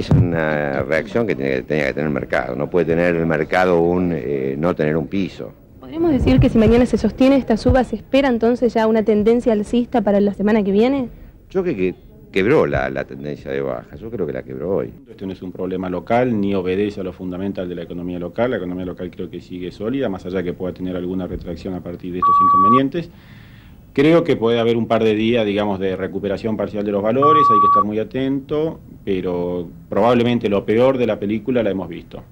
es una reacción que tiene, tenía que tener el mercado. No puede tener el mercado un eh, no tener un piso. ¿Podríamos decir que si mañana se sostiene esta suba, se espera entonces ya una tendencia alcista para la semana que viene? Yo creo que quebró la, la tendencia de baja, yo creo que la quebró hoy. Este no es un problema local ni obedece a lo fundamental de la economía local. La economía local creo que sigue sólida, más allá de que pueda tener alguna retracción a partir de estos inconvenientes. Creo que puede haber un par de días, digamos, de recuperación parcial de los valores, hay que estar muy atento, pero probablemente lo peor de la película la hemos visto.